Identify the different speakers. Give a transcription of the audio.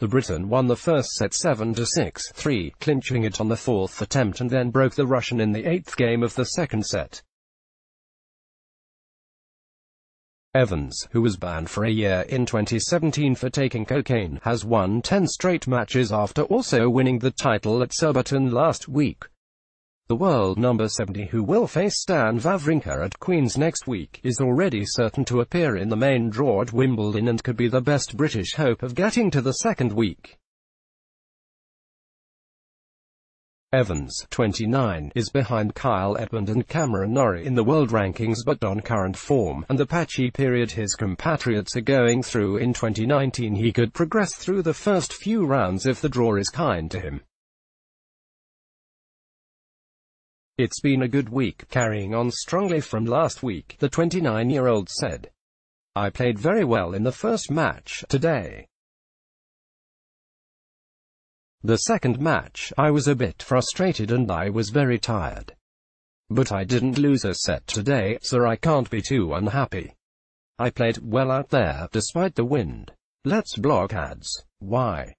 Speaker 1: The Briton won the first set 7-6-3, clinching it on the fourth attempt and then broke the Russian in the eighth game of the second set. Evans, who was banned for a year in 2017 for taking cocaine, has won 10 straight matches after also winning the title at Surbiton last week. The world number 70 who will face Stan Wawrinka at Queen's next week, is already certain to appear in the main draw at Wimbledon and could be the best British hope of getting to the second week. Evans, 29, is behind Kyle Edmund and Cameron Norrie in the world rankings but on current form, and the patchy period his compatriots are going through in 2019 he could progress through the first few rounds if the draw is kind to him. It's been a good week, carrying on strongly from last week, the 29-year-old said. I played very well in the first match, today. The second match, I was a bit frustrated and I was very tired. But I didn't lose a set today, so I can't be too unhappy. I played well out there, despite the wind. Let's block ads. Why?